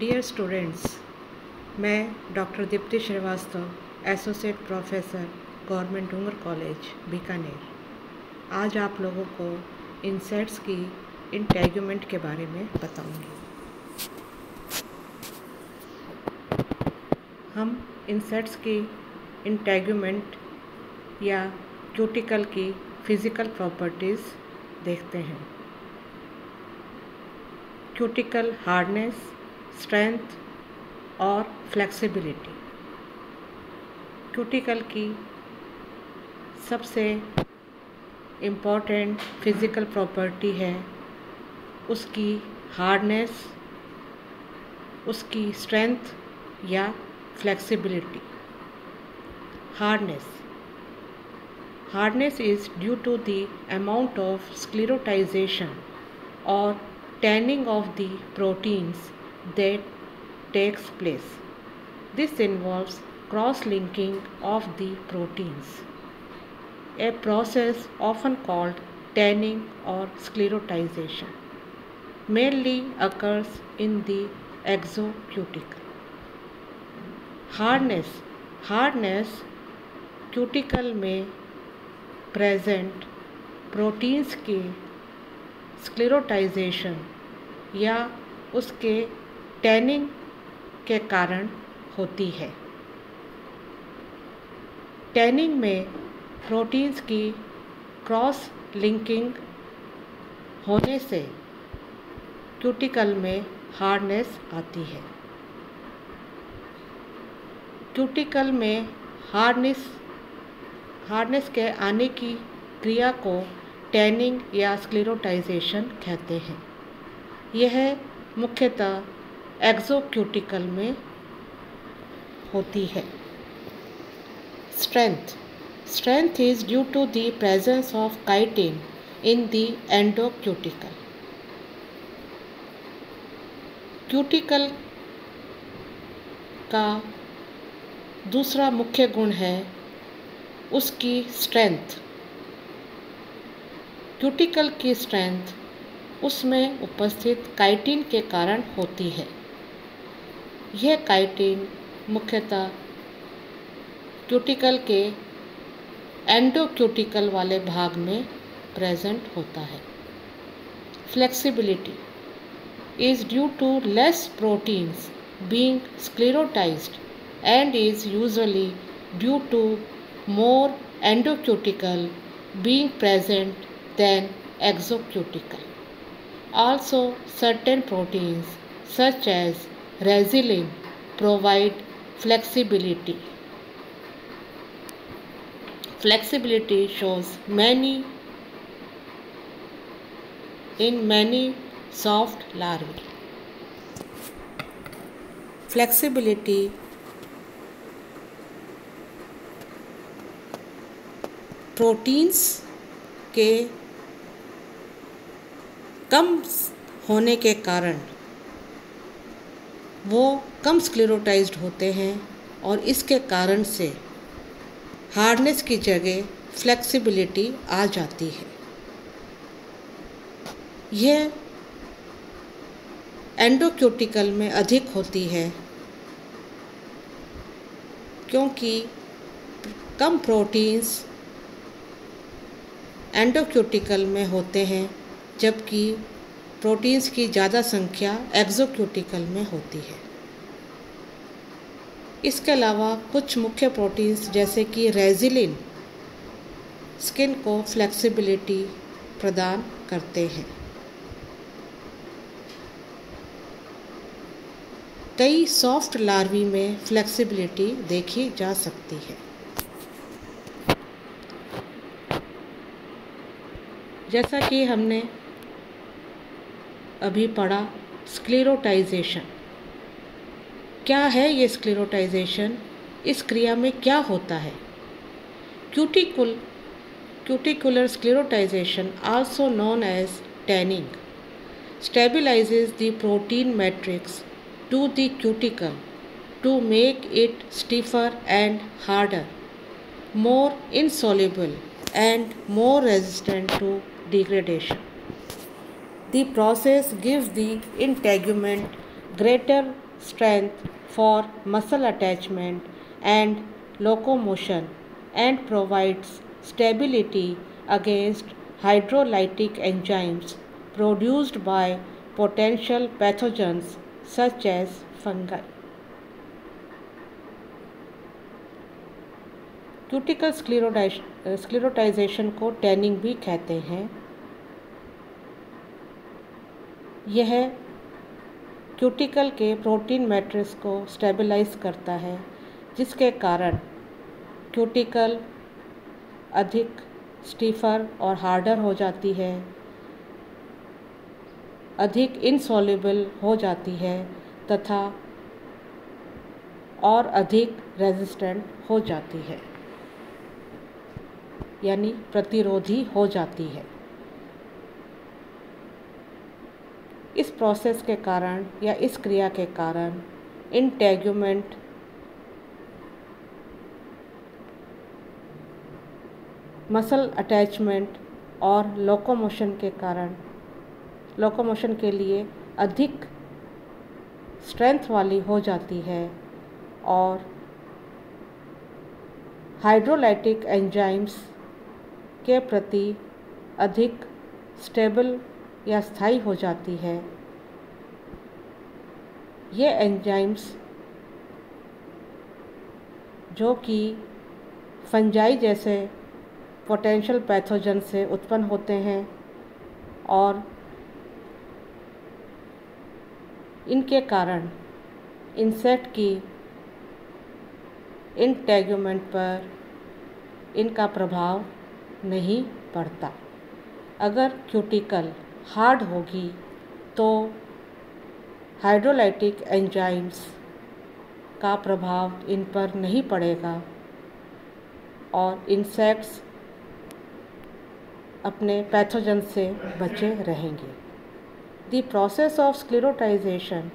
Dear students मैं doctor Deepti Srivastava associate professor government Dungar college Bikaner आज आप लोगों को इंसेट्स की इंटेगुमेंट के बारे में बताऊँगी। हम इंसेट्स की इंटेगुमेंट या क्यूटिकल की फ़िज़िकल प्रॉपर्टीज़ देखते हैं। क्यूटिकल हार्डनेस स्ट्रेंथ और फ्लेक्सिबिलिटी क्यूटिकल की सबसे इंपॉर्टेंट फ़िज़िकल प्रॉपर्टी है उसकी हार्डनेस उसकी स्ट्रेंथ या flexibility hardness hardness is due to the amount of sclerotisation और tanning of the proteins that takes place. This involves cross-linking of the proteins, a process often called tanning or sclerotization, mainly occurs in the exocuticle. Hardness hardness cuticle में present proteins के sclerotisation या उसके tanning के कारण होती है। Tanning में proteins की क्रॉस लिंकिंग होने से क्यूटिकल में हार्डनेस आती है। क्यूटिकल में हार्डनेस हार्डनेस के आने की क्रिया को टैनिंग या स्क्लेरोटाइजेशन कहते हैं। यह मुख्यतः एक्जोक्यूटिकल में होती है। Strength strength is due to the presence of chitin in the endocuticle cuticle का दूसरा मुख्य गुण है उसकी स्ट्रेंथ क्यूटिकल की स्ट्रेंथ उसमें उपस्थित काइटिन के कारण होती है। यह काइटिन मुख्यतः क्यूटिकल के एंडोक्यूटिकल वाले भाग में प्रेजेंट होता है flexibility is due to less proteins being sclerotised and is usually due to more endocuticle being present than exocuticle. Also, certain proteins such as resilin provide flexibility. Flexibility shows many in many soft larvae. Flexibility proteins के कम होने के कारण वो कम स्क्लेरोटाइज्ड होते हैं और इसके कारण से हार्डनेस की जगह फ्लेक्सिबिलिटी आ जाती है। यह एंडोक्यूटिकल में अधिक होती है क्योंकि कम प्रोटीन्स एंडोक्यूटिकल में होते हैं, जबकि प्रोटीन्स की ज़्यादा संख्या एक्जोक्यूटिकल में होती है। इसके अलावा कुछ मुख्य प्रोटीन्स जैसे कि रेजिलिन स्किन को फ्लेक्सिबिलिटी प्रदान करते हैं। कई सॉफ्ट लार्वी में फ्लेक्सिबिलिटी देखी जा सकती है। जैसा कि हमने अभी पढ़ा स्क्लेरोटाइजेशन क्या है ये स्क्लेरोटाइजेशन इस क्रिया में क्या होता है? Cuticle cuticular sclerotisation also known as tanning stabilises the protein matrix to the cuticle to make it stiffer and harder more insoluble and more resistant to degradation The process gives the integument greater strength for muscle attachment and locomotion and provides stability against hydrolytic enzymes produced by potential pathogens such as fungi. Cuticle sclerotisation को tanning भी कहते हैं यह cuticle के protein matrix को stabilise करता है, जिसके कारण क्यूटिकल अधिक स्टीफर और हार्डर हो जाती है, अधिक इनसॉल्युबल हो जाती है तथा और अधिक रेजिस्टेंट हो जाती है, यानी प्रतिरोधी हो जाती है। इस प्रोसेस के कारण या इस क्रिया के कारण इंटेग्यूमेंट मसल अटैचमेंट और लोकोमोशन के कारण लोकोमोशन के लिए अधिक स्ट्रेंथ वाली हो जाती है और हाइड्रोलाइटिक एंजाइम्स के प्रति अधिक स्टेबल या स्थायी हो जाती है। ये एंजाइम्स जो कि फंजाई जैसे पोटेंशियल पैथोजन से उत्पन्न होते हैं और इनके कारण इंसेक्ट की इन पर इनका प्रभाव नहीं पड़ता। अगर क्यूटिकल हार्ड होगी तो हाइड्रोलाइटिक एंजाइम्स का प्रभाव इन पर नहीं पड़ेगा और इंसेक्ट्स अपने पैथोजन से बचे रहेंगे। The process of sclerotisation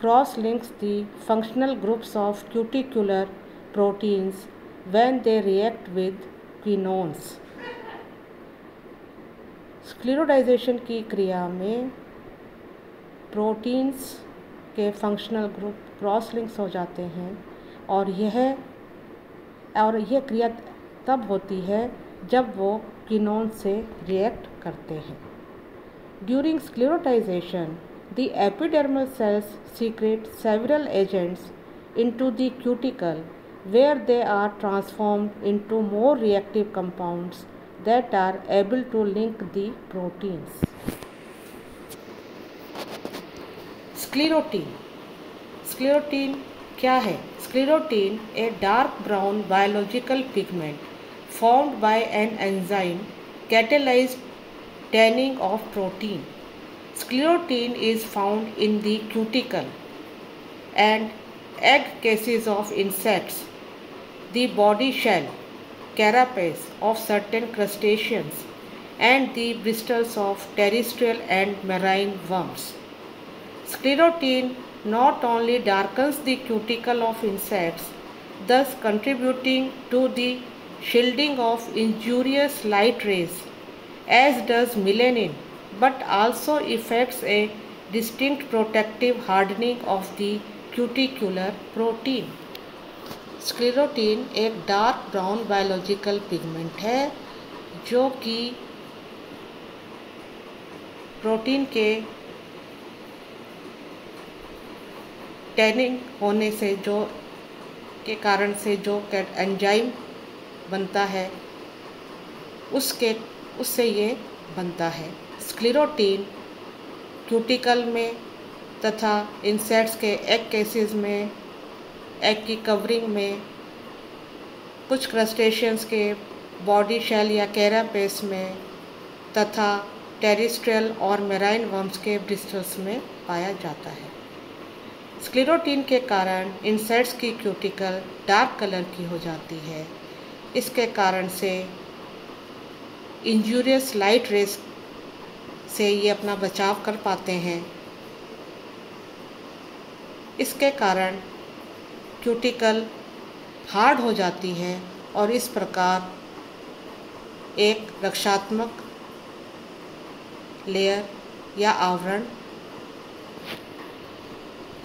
cross links the functional groups of cuticular proteins when they react with quinones. Sclerotisation की क्रिया में प्रोटीन्स के फंक्शनल ग्रुप क्रॉस लिंक्स हो जाते हैं और यह और यह क्रिया तब होती है जब वो किनोन से रिएक्ट करते हैं। During sclerotisation the epidermal cells secrete several agents into the cuticle where they are transformed into more reactive compounds that are able to link the proteins. Sclerotin sclerotin क्या है sclerotin a dark brown biological pigment formed by an enzyme catalyzed tanning of protein. Sclerotine is found in the cuticle and egg cases of insects the body shell, carapace of certain crustaceans, and the bristles of terrestrial and marine worms. Sclerotine not only darkens the cuticle of insects, thus contributing to the shielding of injurious light rays, as does melanin, but also effects a distinct protective hardening of the cuticular protein. Sclerotin एक dark brown biological pigment है, जो कि protein के tanning होने से जो, के कारण से जो एंजाइम बनता है, उसके, उससे ये बनता है। स्क्लेरोटीन क्यूटिकल में तथा इंसेक्ट्स के एग केसेस में एग की कवरिंग में कुछ क्रस्टेशियंस के बॉडी शेल या कैरापेस में तथा टेरिस्ट्रियल और मेराइन वर्म्स के ब्रिस्टल्स में पाया जाता है। स्क्लेरोटीन के कारण इंसेक्ट्स की क्यूटिकल डार्क कलर की हो जाती है। इसके कारण से इंजूरियस लाइट रेस से ये अपना बचाव कर पाते हैं। इसके कारण क्यूटिकल हार्ड हो जाती है और इस प्रकार एक रक्षात्मक लेयर या आवरण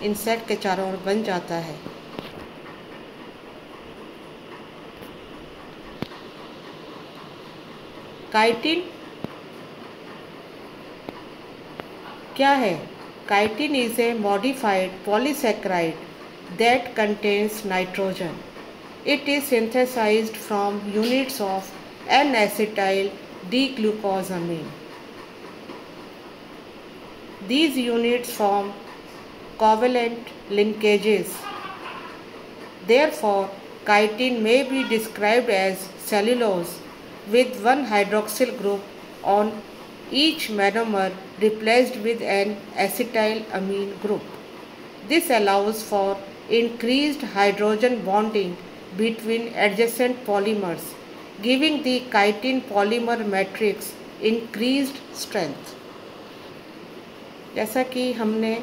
इंसेक्ट के चारों ओर बन जाता है। काइटिन क्या है? Chitin is a modified polysaccharide that contains nitrogen. It is synthesized from units of N-acetyl D-glucosamine. These units form covalent linkages. Therefore, chitin may be described as cellulose with one hydroxyl group on each monomer replaced with an acetyl amine group. This allows for increased hydrogen bonding between adjacent polymers, giving the chitin polymer matrix increased strength. जैसा कि हमने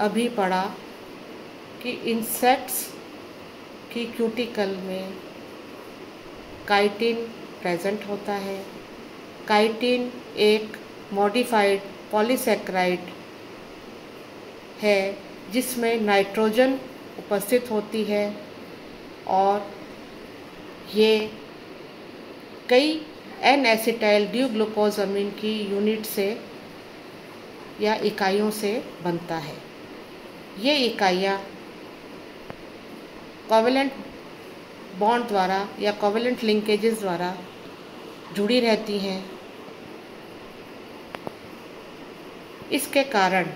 अभी पढ़ा कि insects की cuticle में chitin present होता है काइटिन एक मॉडिफाइड पॉलीसेक्राइड है जिसमें नाइट्रोजन उपस्थित होती है और ये कई एन एसिटाइल ड्यू ग्लूकोजामिन की यूनिट से या इकाइयों से बनता है। ये इकाइयाँ कोवलेंट बॉन्ड द्वारा या कोवलेंट लिंकेजेस द्वारा जुड़ी रहती हैं। इसके कारण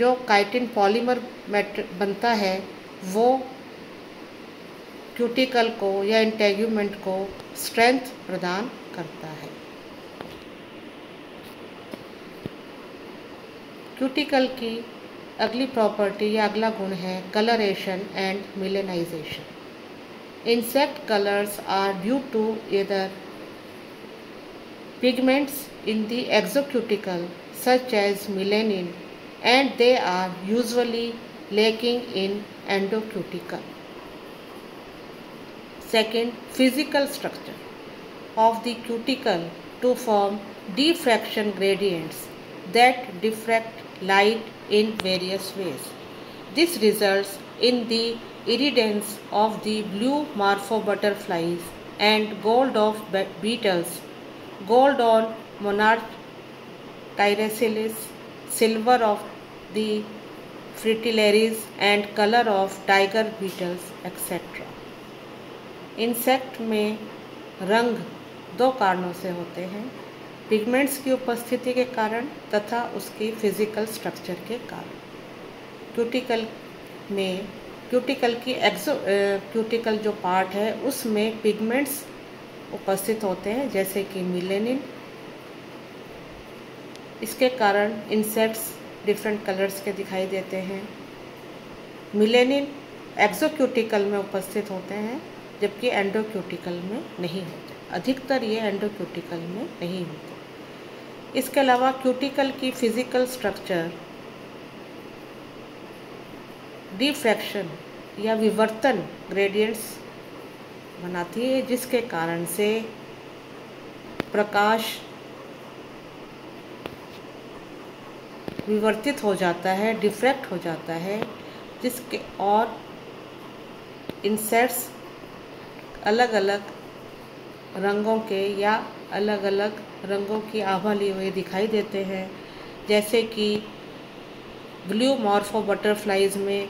जो काइटिन पॉलीमर बनता है, वो क्यूटिकल को या इंटेग्यूमेंट को स्ट्रेंथ प्रदान करता है। क्यूटिकल की अगली प्रॉपर्टी या अगला गुण है colouration and melanisation insect colours are due to either pigments in the exocuticle such as melanin and they are usually lacking in endocuticle. Second, physical structure of the cuticle to form diffraction gradients that diffract light in various ways. This results in the iridescence of the blue morpho butterflies and gold of beetles, gold on monarch tyracilis, silver of the fritillaries and color of tiger beetles etc. Insect में रंग दो कारणों से होते हैं pigments की उपस्थिति के कारण तथा उसकी फ़िज़िकल स्ट्रक्चर के कारण क्यूटिकल में क्यूटिकल की एक्सो क्यूटिकल जो पार्ट है, उसमें पिगमेंट्स उपस्थित होते हैं, जैसे कि मिलेनिन इसके कारण इंसेक्ट्स डिफरेंट कलर्स के दिखाई देते हैं। मिलेनिन एक्जोक्यूटिकल में उपस्थित होते हैं, जबकि एंडोक्यूटिकल में नहीं होते। अधिकतर ये एंडोक्यूटिकल में नहीं होते। इसके अलावा क्यूटिकल की फ़िज़िकल स्ट्रक्चर डिफ्रैक्शन या विवर्तन ग्रेडियंट्स बनाती है, जिसके कारण से प्रकाश विवर्तित हो जाता है, डिफ्रैक्ट हो जाता है, जिसके और इंसेट्स अलग अलग रंगों के या अलग अलग रंगों की आभा लिए हुए दिखाई देते हैं। जैसे कि ब्लू मॉर्फो बटरफ्लाइज में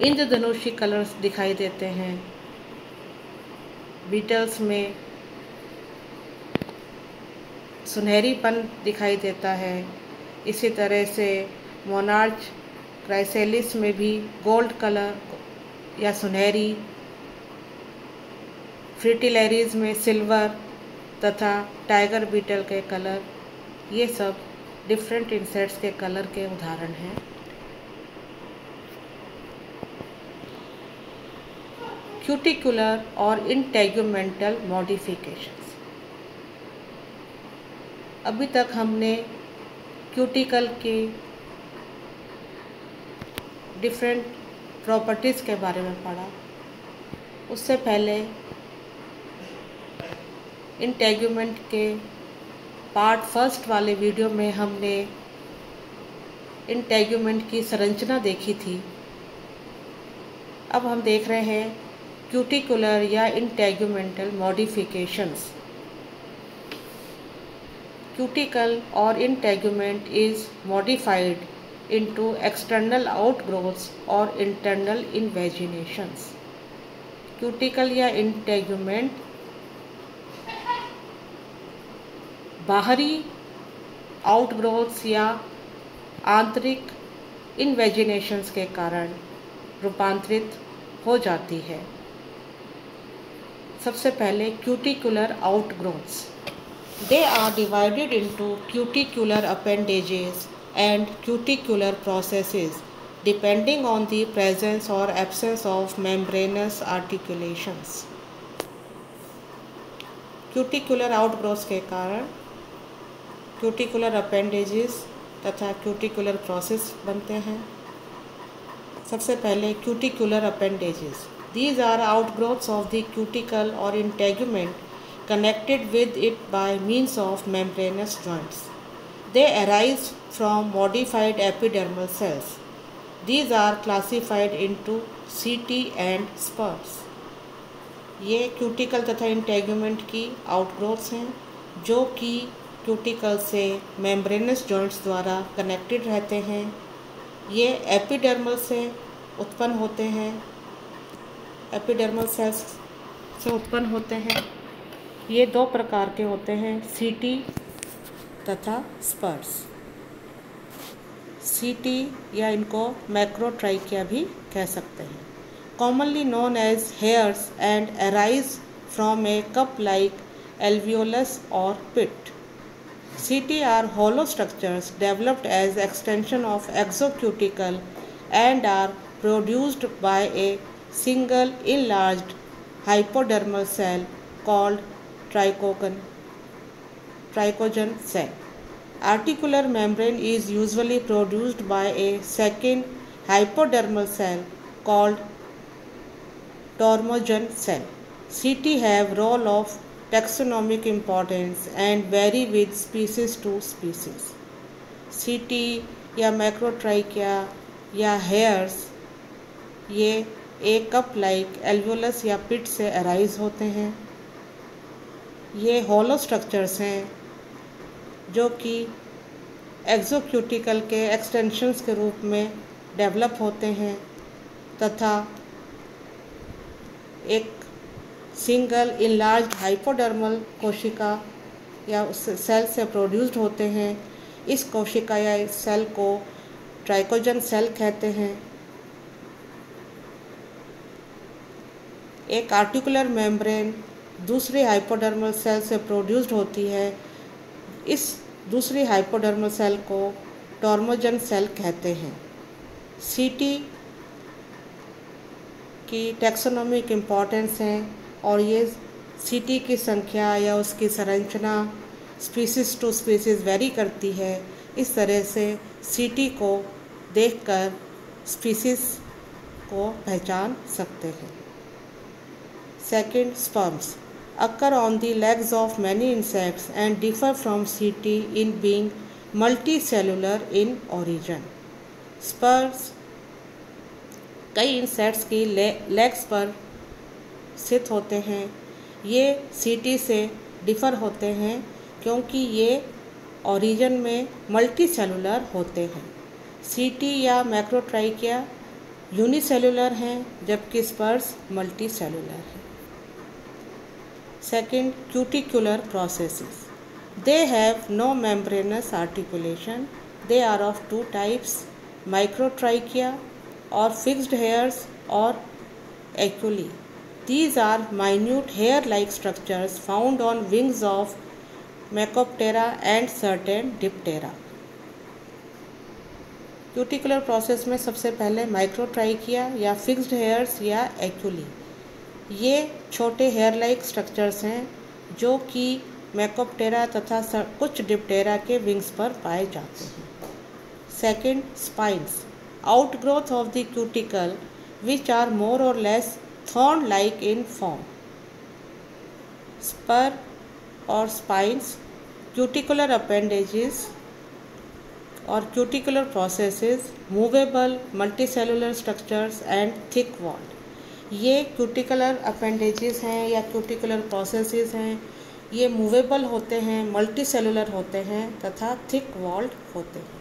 इंद्रधनुषी कलर्स दिखाई देते हैं। बीटल्स में सुनहरीपन दिखाई देता है। इसी तरह से मोनार्च क्राइसेलिस में भी गोल्ड कलर या सुनहरी, फ्रिटिलरीज में सिल्वर तथा टाइगर बीटल के कलर, ये सब डिफरेंट इंसेक्ट्स के कलर के उदाहरण हैं। क्यूटिकुलर और इंटेग्यूमेंटल मॉडिफिकेशंस अभी तक हमने क्यूटिकल के डिफरेंट प्रॉपर्टीज़ के बारे में पढ़ा। उससे पहले इंटेग्यूमेंट के पार्ट फ़र्स्ट वाले वीडियो में हमने इंटेगुमेंट की संरचना देखी थी। अब हम देख रहे हैं क्यूटिकुलर या इंटेगुमेंटल मॉडिफिकेशंस क्यूटिकल और integument is modified into external outgrowths और इंटरनल इन्वेजिनेशंस क्यूटिकल या इंटेगुमेंट बाहरी आउटग्रोथ्स या आंतरिक इन्वेजिनेशंस के कारण रूपांतरित हो जाती है। सबसे पहले cuticular outgrowths they are divided into cuticular appendages and cuticular processes depending on the presence और absence of membranous articulations cuticular outgrowths के कारण क्यूटिकुलर अपेंडेजेस तथा क्यूटिकुलर प्रोसेस बनते हैं। सबसे पहले cuticular appendages these are outgrowths of the cuticle और integument connected with it by means of membranous joints. They arise from modified epidermal cells. These are classified into CT and spurs. ये cuticle तथा integument की outgrowths हैं जो कि cuticle से membranes joints द्वारा connected रहते हैं ये एपिडर्मल से उत्पन्न होते हैं एपिडर्मल सेल्स से उत्पन्न होते हैं ये दो प्रकार के होते हैं सीटी तथा स्पर्स सीटी या इनको मैक्रोट्राइकिया भी कह सकते हैं। Commonly known as hairs and arise from a cup like alveolus और pit CT are hollow structures developed as extension of exocuticle and are produced by a single in large hypodermal cell called trichogen trichogen cell articular membrane is usually produced by a second hypodermal cell called tormogen cell C T have role of taxonomic importance and vary with species to species C T या मैक्रोट्राइकिया या hairs ये एक cup like alveolus या पिट से arise होते हैं। ये hollow structures हैं, जो कि एक्जोक्यूटिकल के एक्सटेंशंस के रूप में डेवलप होते हैं, तथा एक सिंगल इनलार्ज हाइपोडर्मल कोशिका या उस सेल से प्रोड्यूस्ड होते हैं। इस कोशिका या इस सेल को ट्राइकोजन सेल कहते हैं। एक आर्टिकुलर मेम्ब्रेन दूसरी हाइपोडर्मल सेल से प्रोड्यूस्ड होती है। इस दूसरी हाइपोडर्मल सेल को टॉर्मोजन सेल कहते हैं। सीटी की टेक्सोनॉमिक इम्पॉर्टेंस हैं और ये सीटी की संख्या या उसकी संरचना स्पीसीज टू स्पीसीज वेरी करती है। इस तरह से सीटी को देखकर स्पीसीज को पहचान सकते हैं। Second spurs on the legs of many insects and differ from CT in being multi cellular in origin spurs कई इंसेक्ट्स की लेग्स पर स्थित होते हैं। ये सीटी से डिफ़र होते हैं क्योंकि ये ओरिजिन में मल्टी सेलुलर होते हैं। सीटी या मैक्रोट्राइकिया यूनिसेलुलर हैं, जबकि स्पर्स मल्टी सेलुलर हैं। Second cuticular processes they have no membranous articulation they are of two types microtrichia और फिक्स्ड हेयर्स और actually These are minute hair-like structures found on wings of Mecoptera and certain Diptera. Cuticular process में सबसे पहले माइक्रोट्राइकिया या fixed hairs या actually ये छोटे hair like structures हैं, जो कि मैकोप्टेरा तथा कुछ डिप्टेरा के विंग्स पर पाए जाते हैं। Second spines outgrowth of the cuticle which are more और less thorn like in form spur और spines cuticular appendages or cuticular processes, movable multicellular structures and thick wall ये क्यूटिकुलर अपेंडेजेस हैं या क्यूटिकुलर प्रोसेसेस हैं, ये movable होते हैं multi cellular होते हैं तथा थिक वॉल्ड होते हैं।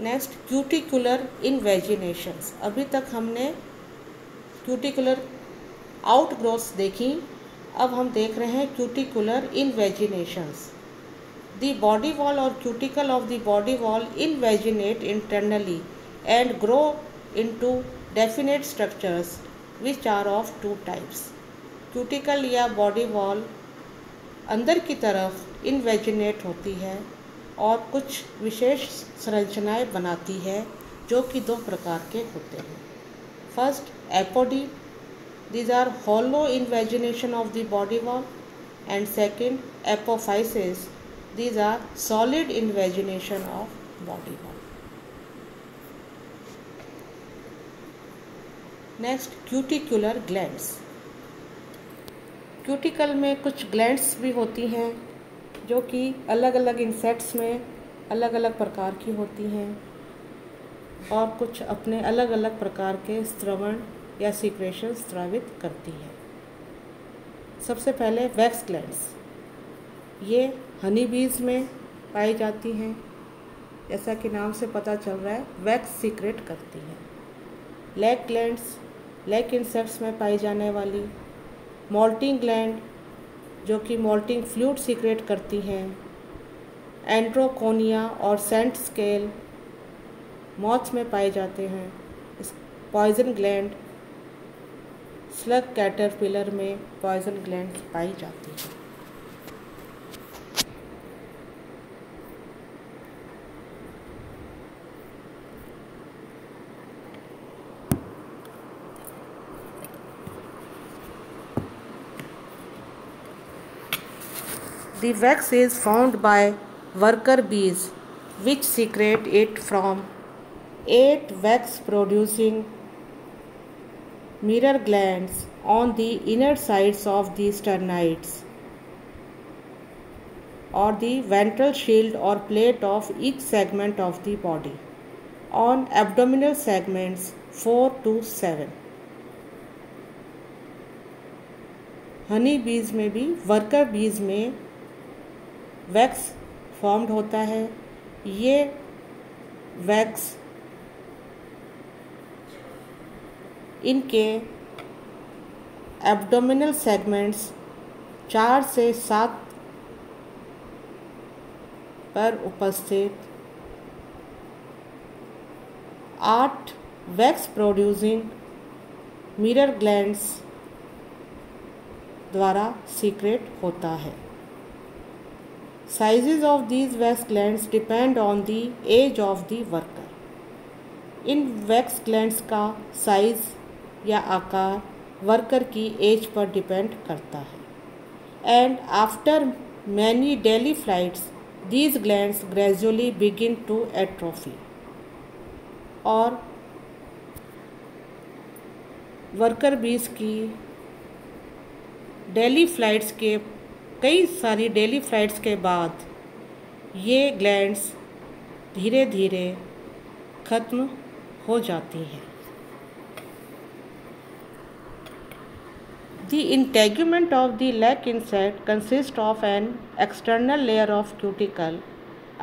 नेक्स्ट क्यूटिकुलर इनवेजिनेशंस अभी तक हमने क्यूटिकुलर आउटग्रोथ्स देखी, अब हम देख रहे हैं cuticular invaginations the body wall और cuticle of the body wall invaginate internally and grow into definite structures which are of two types cuticle या बॉडी वॉल अंदर की तरफ़ इनवेजिनेट होती है और कुछ विशेष संरचनाएँ बनाती है, जो कि दो प्रकार के होते हैं। First apodeme these are hollow invagination of the body wall and second apophysis these are solid invagination of body wall next cuticular glands cuticle में कुछ ग्लैंड्स भी होती हैं, जो कि अलग अलग इंसेक्ट्स में अलग अलग प्रकार की होती हैं और कुछ अपने अलग अलग प्रकार के स्त्रवण या सीक्रेशन स्त्रावित करती हैं। सबसे पहले वैक्स ग्लैंड्स ये हनी बीज में पाई जाती हैं जैसा कि नाम से पता चल रहा है वैक्स सीक्रेट करती हैं। लेग ग्लैंड्स लेग इंसेक्ट्स में पाई जाने वाली मोल्टिंग ग्लैंड, जो कि मोल्टिंग फ्लूड सीक्रेट करती हैं, एंड्रोकोनिया और सेंट स्केल मॉथ्स में पाए जाते हैं। पॉइजन ग्लैंड स्लग कैटरपिलर में पॉइजन ग्लैंड पाई जाती है। The wax is found by worker bees which secrete it from eight wax producing mirror glands on the inner sides of the sternites or the ventral shield or plate of each segment of the body on abdominal segments 4 to 7 Honey बीज में भी worker बीज में wax formed होता है। ये wax इनके abdominal segments चार से सात पर उपस्थित। आठ वैक्स प्रोड्यूसिंग मिरर ग्लैंड्स द्वारा सीक्रेट होता है। Sizes of these wax glands depend on the age of the worker. इन वैक्स ग्लैंड्स का साइज़ या आकार वर्कर की एज पर डिपेंड करता है and after many daily flights these glands gradually begin to atrophy और वर्कर बीस की डेली फ्लाइट्स के कई सारी डेली फ्लाइट्स के बाद ये ग्लैंड्स धीरे धीरे ख़त्म हो जाती हैं The integument of the leg insect consists of an external layer of cuticle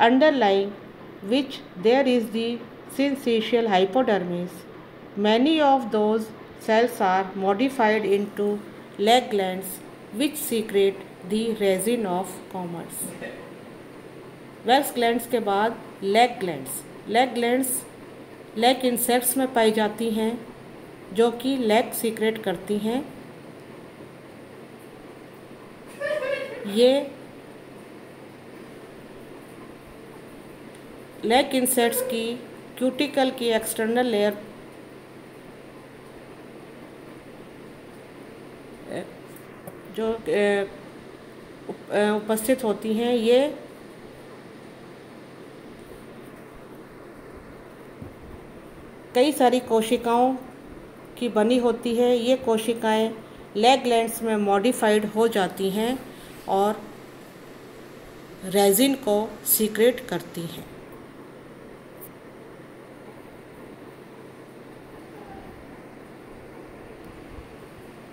underlying which there is the syncytial hypodermis. Many of those cells are modified into leg glands which secrete the resin of commerce wax glands के बाद leg glands leg glands leg insects में पाई जाती हैं, जो कि leg secret करती हैं. ये लेग इंसेक्ट्स की क्यूटिकल की एक्सटर्नल लेयर जो उपस्थित होती हैं, ये कई सारी कोशिकाओं की बनी होती है। ये कोशिकाएँ लेग ग्लैंड्स में मॉडिफाइड हो जाती हैं और रेजिन को सीक्रेट करती हैं।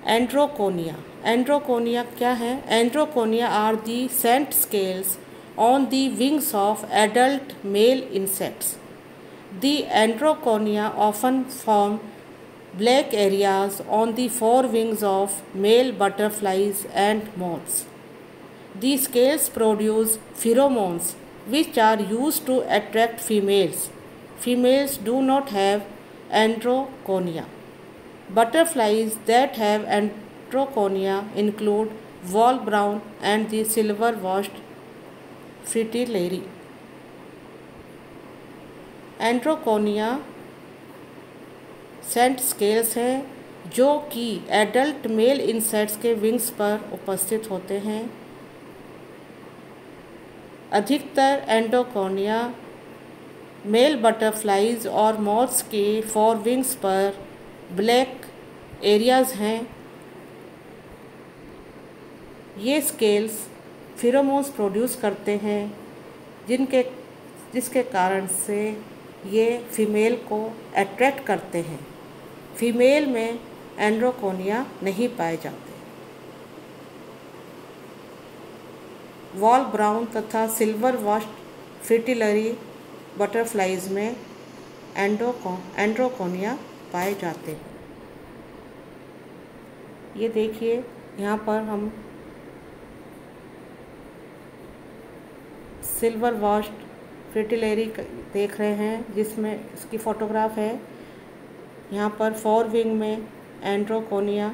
एंड्रोकोनिया एंड्रोकोनिया क्या है androconia are the scent scales on the wings of adult male insects the androconia often form black areas on the forewings of male butterflies and moths. These scales produce pheromones which are used to attract females. Females do not have androconia. Butterflies that have androconia include wall brown and the silver washed fritillary. Androconia scent scales हैं, जो कि adult male insects के wings पर उपस्थित होते हैं अधिकतर androconia male butterflies और मॉथ्स के फोर विंग्स पर ब्लैक एरियाज़ हैं ये स्केल्स फिरोमोन्स प्रोड्यूस करते हैं, जिनके, जिसके कारण से ये फीमेल को अट्रैक्ट करते हैं। फीमेल में एंड्रोकोनिया नहीं पाए जाते। वॉल ब्राउन तथा सिल्वर वॉश्ड फिटिलरी बटरफ्लाइज में एंडोको एंड्रोकोनिया पाए जाते हैं। ये देखिए, यहाँ पर हम सिल्वर वॉश्ड फिटिलरी देख रहे हैं, जिसमें इसकी फ़ोटोग्राफ है। यहाँ पर फोर विंग में एंड्रोकोनिया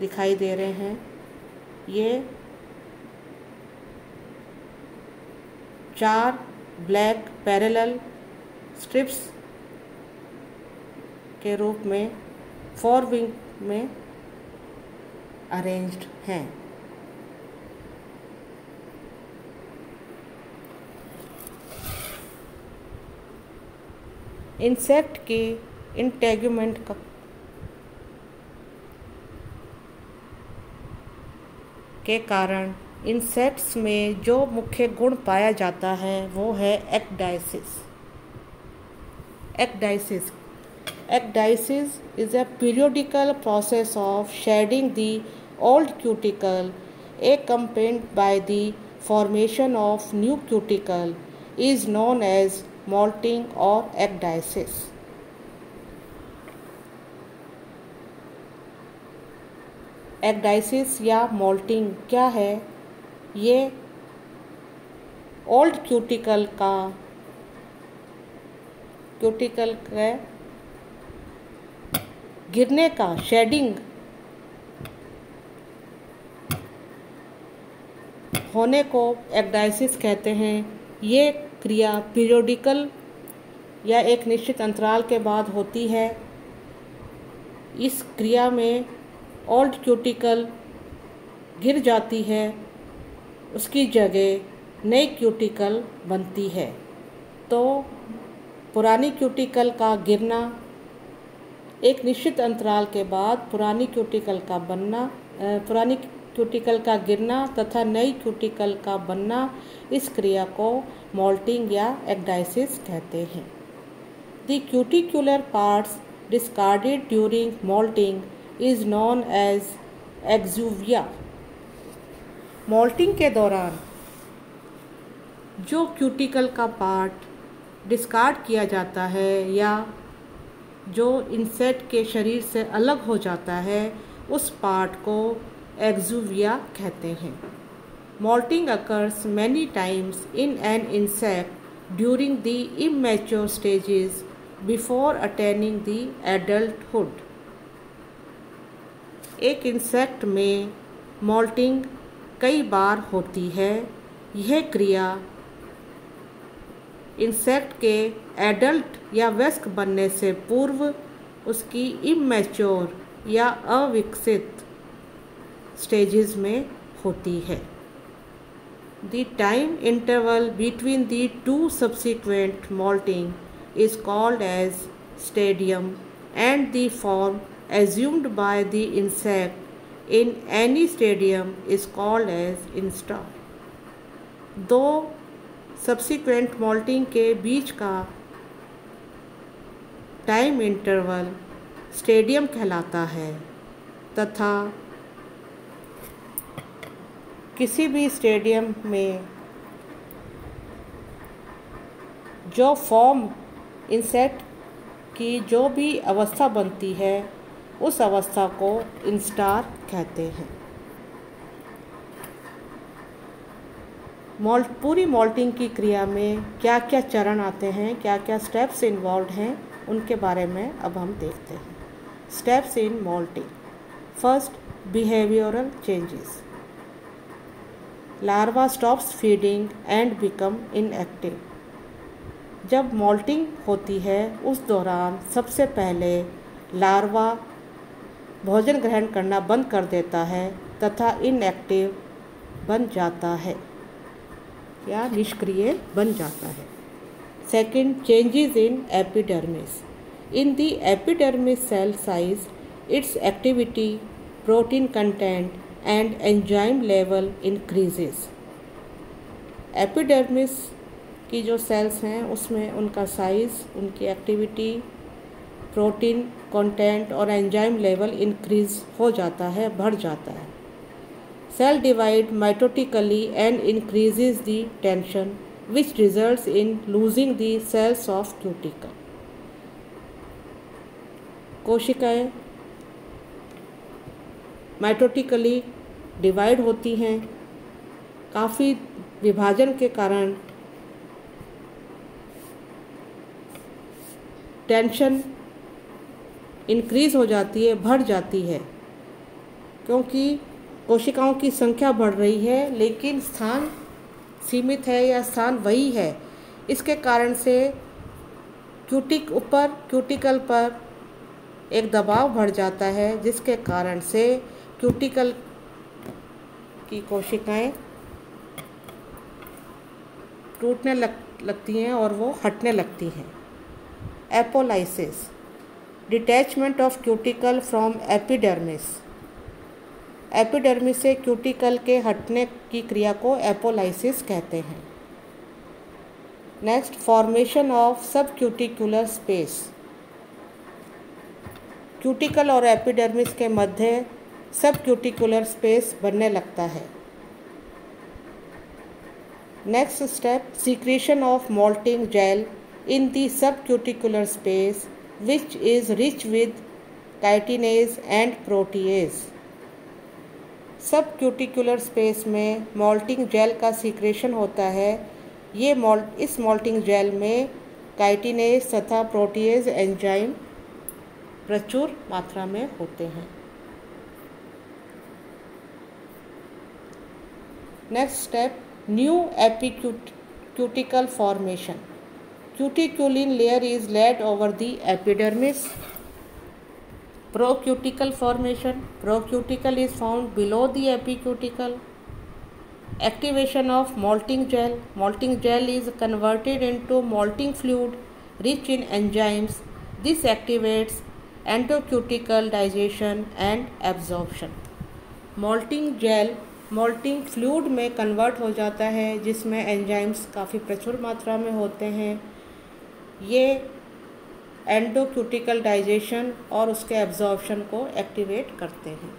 दिखाई दे रहे हैं। ये चार ब्लैक पैरेलल स्ट्रिप्स के रूप में फोर विंग में अरेंज्ड हैं। इंसेक्ट के इंटेगुमेंट का। के कारण इंसेक्ट्स में जो मुख्य गुण पाया जाता है, वो है ecdysis. Ecdysis. Ecdysis is a periodical process of shedding the old cuticle accompanied by the formation of new cuticle, is known as molting or ecdysis. Ecdysis या मोल्टिंग क्या है? ये ओल्ड क्यूटिकल का क्यूटिकल का गिरने का शेडिंग होने को एगडाइसिस कहते हैं। ये क्रिया पीरियोडिकल या एक निश्चित अंतराल के बाद होती है। इस क्रिया में ओल्ड क्यूटिकल गिर जाती है। उसकी जगह नई क्यूटिकल बनती है। तो पुरानी क्यूटिकल का गिरना एक निश्चित अंतराल के बाद पुरानी क्यूटिकल का बनना पुरानी क्यूटिकल का गिरना तथा नई क्यूटिकल का बनना इस क्रिया को मोल्टिंग या एगडाइसिस कहते हैं। The cuticular parts discarded during molting is known as exuviae molting के दौरान जो क्यूटिकल का पार्ट डिस्कार्ड किया जाता है या जो इंसेक्ट के शरीर से अलग हो जाता है, उस पार्ट को एक्जूविया कहते हैं। Moulting occurs many times in an insect during the immature stages before attaining the adulthood एक इंसेक्ट में मोल्टिंग कई बार होती है। यह क्रिया इंसेक्ट के एडल्ट या वयस्क बनने से पूर्व उसकी इमेच्योर या अविकसित स्टेजेस में होती है। The time interval between the two subsequent molting is called as stadium and the form assumed by the insect in any stadium is called as instar. दो सब्सिक्वेंट मोल्टिंग के बीच का टाइम इंटरवल स्टेडियम कहलाता है, तथा किसी भी stadium में जो फॉर्म इंसेट की जो भी अवस्था बनती है, उस अवस्था को इंस्टार कहते हैं। मॉल्ट पूरी मॉल्टिंग की क्रिया में क्या क्या चरण आते हैं क्या क्या स्टेप्स इन्वॉल्व हैं, उनके बारे में अब हम देखते हैं। Steps in molting first behavioural changes larva stops feeding and become inactive जब मॉल्टिंग होती है, उस दौरान सबसे पहले लार्वा भोजन ग्रहण करना बंद कर देता है, तथा इनएक्टिव बन जाता है। या निष्क्रिय बन जाता है। Second changes in epidermis in the epidermis cell size its activity protein content and enzyme level increases epidermis की जो सेल्स हैं, उसमें उनका साइज़ उनकी एक्टिविटी प्रोटीन कंटेंट और एंजाइम लेवल इंक्रीज हो जाता है, बढ़ जाता है। Cell divide mitotically and increases the tension which results in loosening the cells of cuticle कोशिकाएँ माइटोटिकली डिवाइड होती हैं। काफ़ी विभाजन के कारण टेंशन इंक्रीज़ हो जाती है, बढ़ जाती है, क्योंकि कोशिकाओं की संख्या बढ़ रही है, लेकिन स्थान सीमित है या स्थान वही है। इसके कारण से क्यूटिक ऊपर, क्यूटिकल पर एक दबाव बढ़ जाता है, जिसके कारण से क्यूटिकल की कोशिकाएँ टूटने लग, लगती हैं और वो हटने लगती हैं। Apolysis, detachment of cuticle from epidermis. Epidermis से क्यूटिकल के हटने की क्रिया को एपोलाइसिस कहते हैं। Next, formation of sub cuticular space. Cuticle और एपिडर्मिस के मध्य सब क्यूटिकुलर स्पेस बनने लगता है। Next step secretion of molting gel in the subcuticular space, which is rich with chitinase and protease. सब क्यूटिकुलर स्पेस में मॉल्टिंग जेल का सीक्रेशन होता है। ये मॉल्ट इस मॉल्टिंग जेल में काइटिनेज तथा प्रोटीज एंजाइम प्रचुर मात्रा में होते हैं। Next step, new epicuticle formation. Cuticulin layer is laid over the epidermis. Procuticle formation. Procuticle is found below the epicuticle. Activation of molting gel. Molting gel is converted into molting fluid rich in enzymes. This activates endocuticle digestion and absorption. Molting gel molting fluid में convert हो जाता है, जिसमें enzymes काफ़ी प्रचुर मात्रा में होते हैं। ये एंडोक्यूटिकल डाइजेशन और उसके एब्जॉर्बशन को एक्टिवेट करते हैं।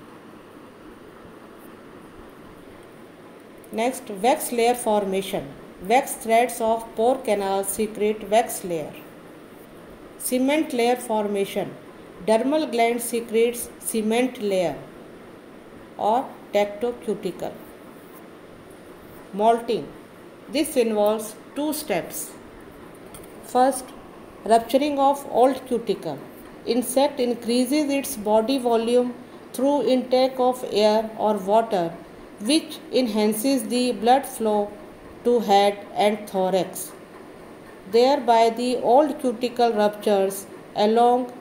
Next, wax layer formation. Wax threads of pore canal secrete wax layer. Cement layer formation. Dermal gland secretes cement layer. और tactocuticle. Molting. This involves two steps. First, rupturing of old cuticle. Insect increases its body volume through intake of air or water which enhances the blood flow to head and thorax. Thereby the old cuticle ruptures along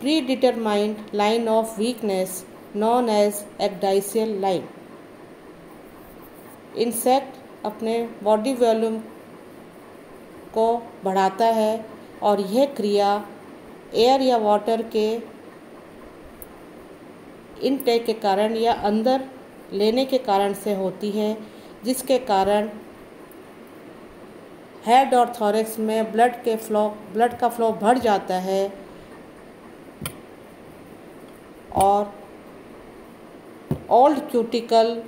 predetermined line of weakness known as ecdysial line. Insect अपने body volume को बढ़ाता है और यह क्रिया air या water के intake के कारण या अंदर लेने के कारण से होती है, जिसके कारण हेड और थॉरेक्स में ब्लड के फ्लो ब्लड का फ्लो बढ़ जाता है और old cuticle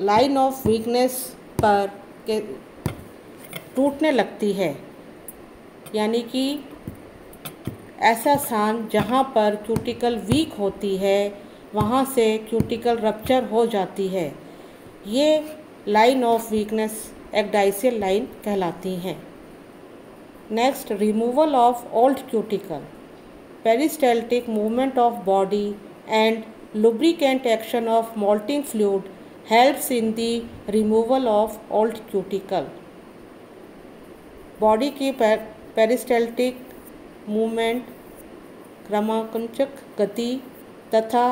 line of weakness पर के टूटने लगती है। यानी कि ऐसा स्थान जहाँ पर क्यूटिकल वीक होती है, वहाँ से क्यूटिकल रप्चर हो जाती है। ये line of weakness ecdysial line कहलाती हैं। Next removal of old cuticle peristaltic movement of body and lubricant action of molting fluid helps in the removal of old cuticle. Body की पेरिस्टेल्टिक मूवमेंट क्रमांकचक गति तथा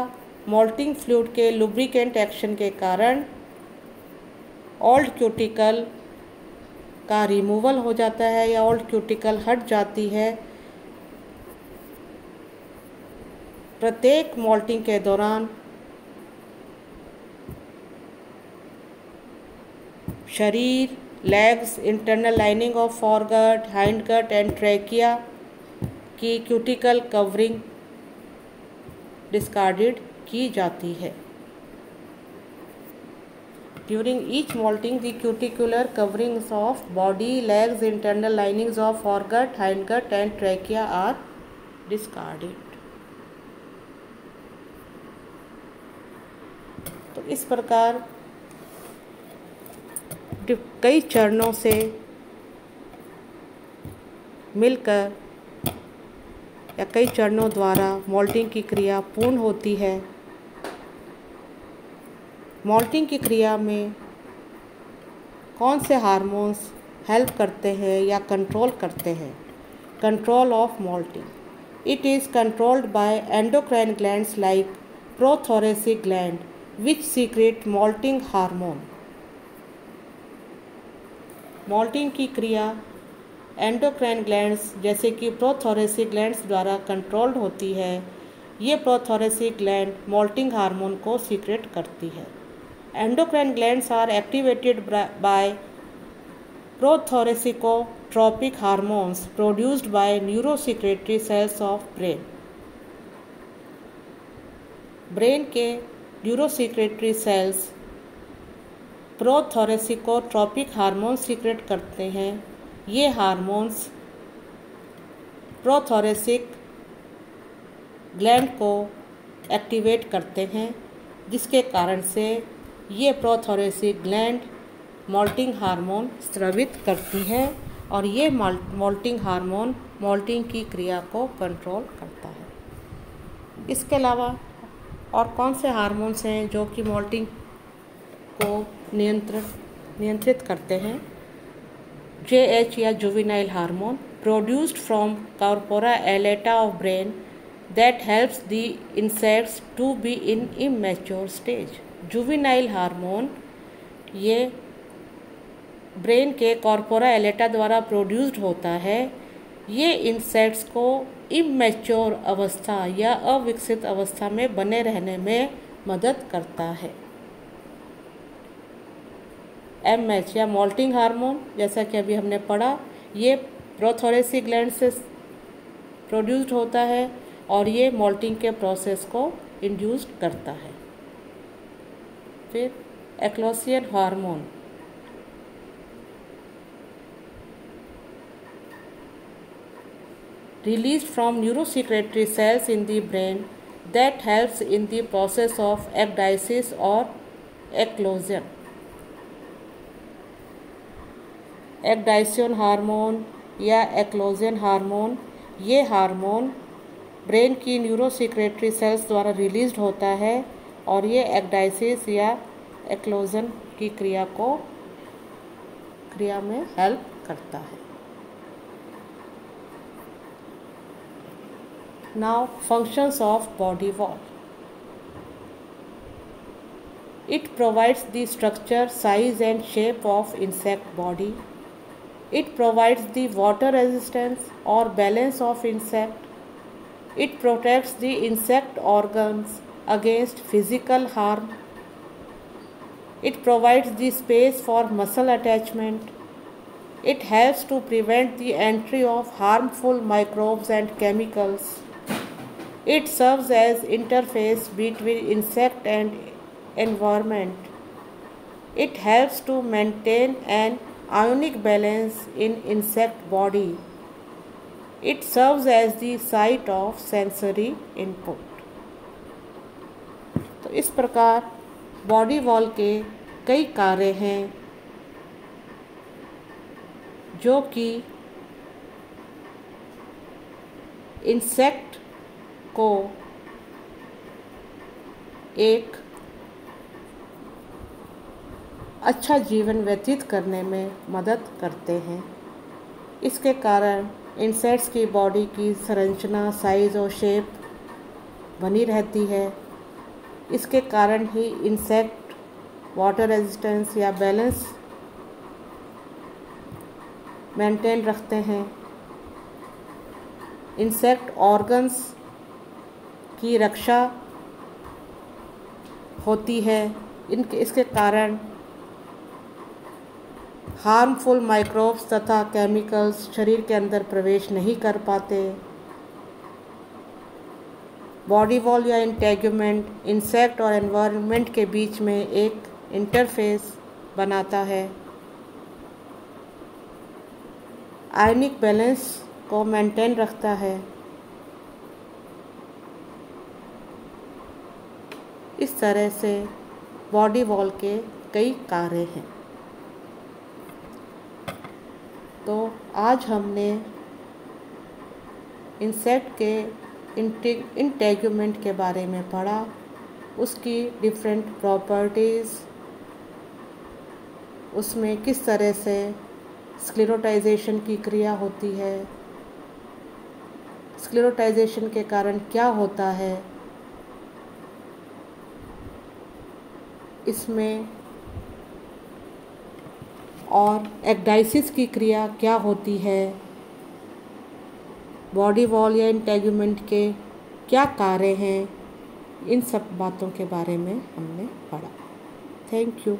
मोल्टिंग फ्लूड के lubricant action के कारण old cuticle का removal हो जाता है या ओल्ड क्यूटिकल हट जाती है प्रत्येक मॉल्टिंग के दौरान शरीर legs internal lining of foregut hindgut and trachea की क्यूटिकल कवरिंग डिस्कार्डेड की जाती है। During each molting the cuticular coverings of body legs internal linings of foregut hindgut and trachea are discarded तो इस प्रकार कई चरणों से मिलकर या कई चरणों द्वारा मॉल्टिंग की क्रिया पूर्ण होती है। मॉल्टिंग की क्रिया में कौन से हार्मोन्स हेल्प करते हैं या कंट्रोल करते हैं? Control of molting. It is controlled by endocrine glands like prothoracic gland. Which secrete malting hormone molting की क्रिया एंडोक्राइन ग्लैंड्स जैसे कि प्रोथोरेसिक ग्लैंड्स द्वारा कंट्रोल्ड होती है। ये प्रोथोरेसिक ग्लैंड मॉल्टिंग हार्मोन को सीक्रेट करती है। Endocrine glands are activated by prothoracicotropic hormones produced by neurosecretory cells of brain brain के neurosecretory cells prothoracicotropic hormone secrete करते हैं। ये हार्मोन्स प्रोथोरेसिक ग्लैंड को एक्टिवेट करते हैं, जिसके कारण से ये प्रोथोरेसिक ग्लैंड मोल्टिंग हार्मोन स्रवित करती है और ये मोल्टिंग हार्मोन मोल्टिंग की क्रिया को कंट्रोल करता है। इसके अलावा और कौन से हार्मोन्स हैं जो कि मोल्टिंग को नियंत्रित नियंत्रित करते हैं? जे एच या juvenile hormone produced from corpora allata of brain that helps the insects to be in immature stage juvenile hormone ये ब्रेन के कॉर्पोरा एलेटा द्वारा प्रोड्यूस्ड होता है ये इंसेक्ट्स को इमेच्योर अवस्था या अविकसित अवस्था में बने रहने में मदद करता है। एम एच या मोल्टिंग हार्मोन जैसा कि अभी हमने पढ़ा, ये प्रोथोरेसी ग्लैंड से प्रोड्यूस्ड होता है और ये मोल्टिंग के प्रोसेस को इंड्यूस्ड करता है। फिर eclosion hormone released from neurosecretory cells in the brain that helps in the process of ecdysis or eclosion. Ecdysone hormone या एक्लोजन हार्मोन ये हार्मोन ब्रेन की न्यूरोसिक्रेटरी सेल्स द्वारा रिलीज़ होता है और ये एक्डाइसिस या एक्लोजन की क्रिया को, क्रिया में हेल्प करता है Now functions of body wall. It provides the structure, size and shape of insect body. It provides the water resistance or balance of insect. It protects the insect organs against physical harm. It provides the space for muscle attachment. It helps to prevent the entry of harmful microbes and chemicals. It serves as interface between insect and environment. It helps to maintain an ionic balance in insect body. It serves as the site of sensory input. तो इस प्रकार body wall के कई कार्य हैं जो कि insect को एक अच्छा जीवन व्यतीत करने में मदद करते हैं। इसके कारण इंसेक्ट्स की बॉडी की संरचना साइज़ और शेप बनी रहती है। इसके कारण ही इंसेक्ट वाटर रेजिस्टेंस या बैलेंस मेंटेन रखते हैं। इंसेक्ट ऑर्गन्स की रक्षा होती है। इनके, इसके कारण हार्मफुल माइक्रोब्स तथा केमिकल्स शरीर के अंदर प्रवेश नहीं कर पाते। बॉडी वॉल या इंटेगमेंट इंसेक्ट और एनवायरनमेंट के बीच में एक इंटरफेस बनाता है। आयनिक बैलेंस को मेंटेन रखता है। इस तरह से बॉडी वॉल के कई कार्य हैं। तो आज हमने इंसेक्ट के इंटेगमेंट के बारे में पढ़ा, उसकी डिफरेंट प्रॉपर्टीज़, उसमें किस तरह से स्क्लेरोटाइजेशन की क्रिया होती है स्क्लेरोटाइजेशन के कारण क्या होता है इसमें और एक्डाइसिस की क्रिया क्या होती है? बॉडी वॉल या इंटेगमेंट के क्या कार्य हैं? इन सब बातों के बारे में हमने पढ़ा। Thank you.